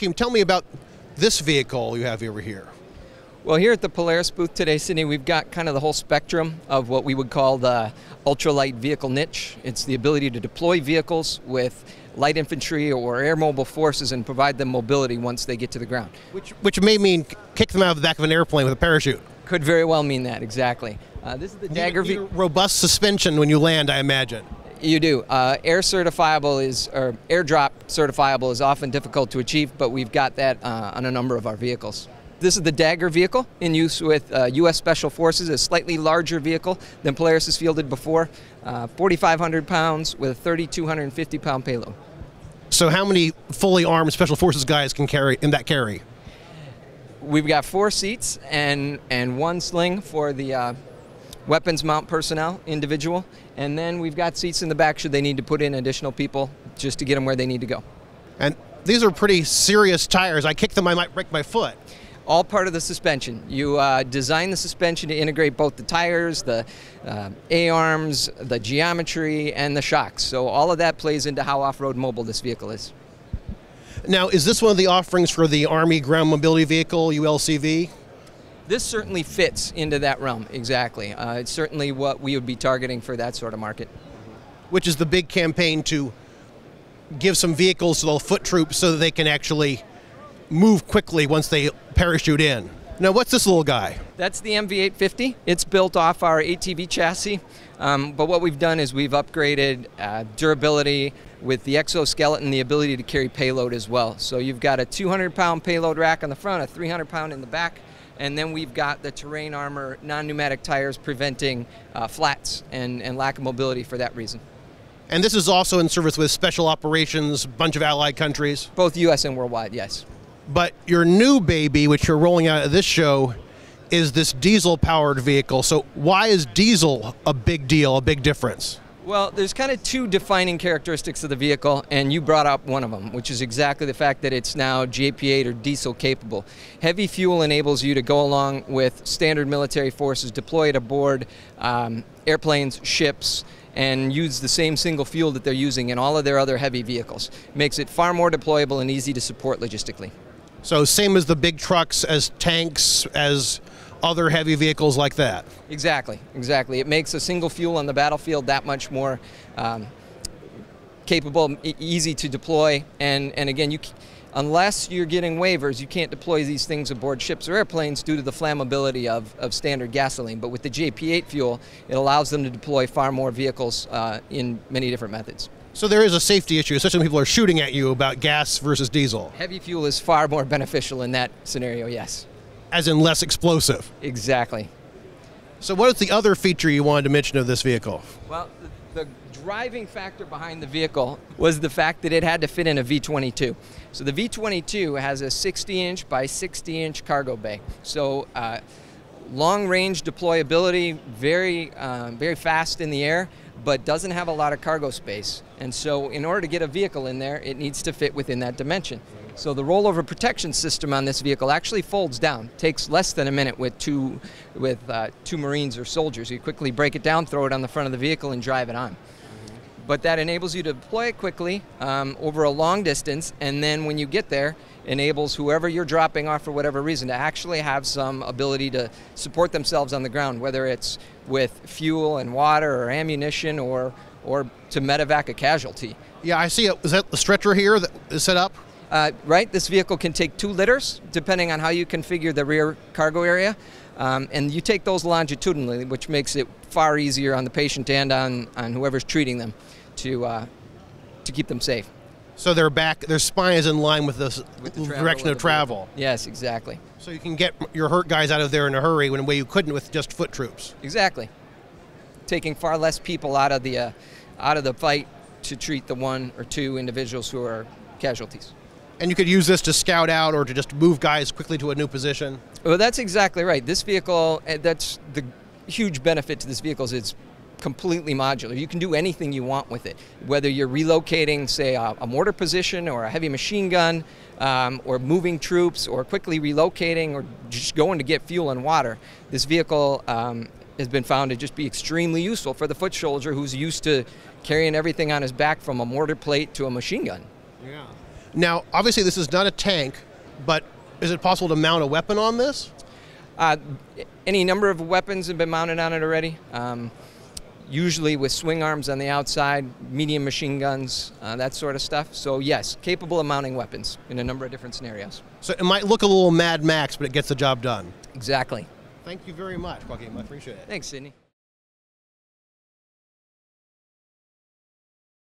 Joaquin, tell me about this vehicle you have over here. Well, here at the Polaris booth today, Sydney, we've got kind of the whole spectrum of what we would call the ultralight vehicle niche. It's the ability to deploy vehicles with light infantry or air mobile forces and provide them mobility once they get to the ground. Which, which may mean kick them out of the back of an airplane with a parachute. Could very well mean that, exactly. Uh, this is the DAGOR vehicle. Robust suspension when you land, I imagine. You do. Uh, air certifiable is, or airdrop certifiable is often difficult to achieve, but we've got that uh, on a number of our vehicles. This is the DAGOR vehicle in use with uh, U.S. Special Forces, a slightly larger vehicle than Polaris has fielded before, uh, 4,500 pounds with a 3,250 pound payload. So, how many fully armed Special Forces guys can carry in that carry? We've got four seats and and one sling for the uh, weapons mount personnel, individual, and then we've got seats in the back should they need to put in additional people just to get them where they need to go. And these are pretty serious tires. I kick them, I might break my foot. All part of the suspension. You uh, design the suspension to integrate both the tires, the uh, A-arms, the geometry, and the shocks. So all of that plays into how off-road mobile this vehicle is. Now, is this one of the offerings for the Army Ground Mobility Vehicle, ULCV? This certainly fits into that realm, exactly. Uh, it's certainly what we would be targeting for that sort of market. Which is the big campaign to give some vehicles to the foot troops so that they can actually move quickly once they parachute in. Now, what's this little guy? That's the MV850. It's built off our ATV chassis, um, but what we've done is we've upgraded uh, durability with the exoskeleton, the ability to carry payload as well. So you've got a 200 pound payload rack on the front, a 300 pound in the back, and then we've got the terrain armor non-pneumatic tires preventing uh, flats and, and lack of mobility for that reason. And this is also in service with special operations, bunch of allied countries? Both U.S. and worldwide, yes. But your new baby, which you're rolling out at this show, is this diesel powered vehicle. So why is diesel a big deal, a big difference? Well, there's kind of two defining characteristics of the vehicle, and you brought up one of them, which is exactly the fact that it's now JP8 or diesel capable. Heavy fuel enables you to go along with standard military forces deployed aboard um, airplanes, ships, and use the same single fuel that they're using in all of their other heavy vehicles. Makes it far more deployable and easy to support logistically. So, same as the big trucks, as tanks, as other heavy vehicles like that. Exactly, exactly. It makes a single fuel on the battlefield that much more um, capable, easy to deploy, and, and again, you, unless you're getting waivers, you can't deploy these things aboard ships or airplanes due to the flammability of, of standard gasoline. But with the JP8 fuel, it allows them to deploy far more vehicles uh, in many different methods. So there is a safety issue, especially when people are shooting at you about gas versus diesel. Heavy fuel is far more beneficial in that scenario, yes as in less explosive. Exactly. So, what is the other feature you wanted to mention of this vehicle? Well, the, the driving factor behind the vehicle was the fact that it had to fit in a V22. So, the V22 has a 60 inch by 60 inch cargo bay. So, uh, long range deployability, very, uh, very fast in the air, but doesn't have a lot of cargo space. And so, in order to get a vehicle in there, it needs to fit within that dimension. So the rollover protection system on this vehicle actually folds down. Takes less than a minute with two, with uh, two Marines or soldiers. You quickly break it down, throw it on the front of the vehicle, and drive it on. But that enables you to deploy it quickly um, over a long distance, and then when you get there, enables whoever you're dropping off for whatever reason to actually have some ability to support themselves on the ground, whether it's with fuel and water or ammunition or or to medevac a casualty. Yeah, I see it. Is that the stretcher here that is set up? Uh, right, this vehicle can take two litters, depending on how you configure the rear cargo area. Um, and you take those longitudinally, which makes it far easier on the patient and on, on whoever's treating them to, uh, to keep them safe. So their back, their spine is in line with the, with the direction of travel. Yes, exactly. So you can get your hurt guys out of there in a hurry when a way you couldn't with just foot troops. Exactly. Taking far less people out of the uh, out of the fight to treat the one or two individuals who are casualties. And you could use this to scout out or to just move guys quickly to a new position. Well, that's exactly right. This vehicle, eh, that's the huge benefit to this vehicle is it's completely modular. You can do anything you want with it, whether you're relocating, say, a, a mortar position or a heavy machine gun, um, or moving troops, or quickly relocating, or just going to get fuel and water. This vehicle um, has been found to just be extremely useful for the foot soldier who's used to carrying everything on his back from a mortar plate to a machine gun. Yeah. Now, obviously, this is not a tank, but is it possible to mount a weapon on this? Uh, any number of weapons have been mounted on it already. Um, usually with swing arms on the outside, medium machine guns, uh, that sort of stuff. So yes, capable of mounting weapons in a number of different scenarios. So it might look a little Mad Max, but it gets the job done. Exactly. Thank you very much, Joaquin. I appreciate it. Thanks, Sydney.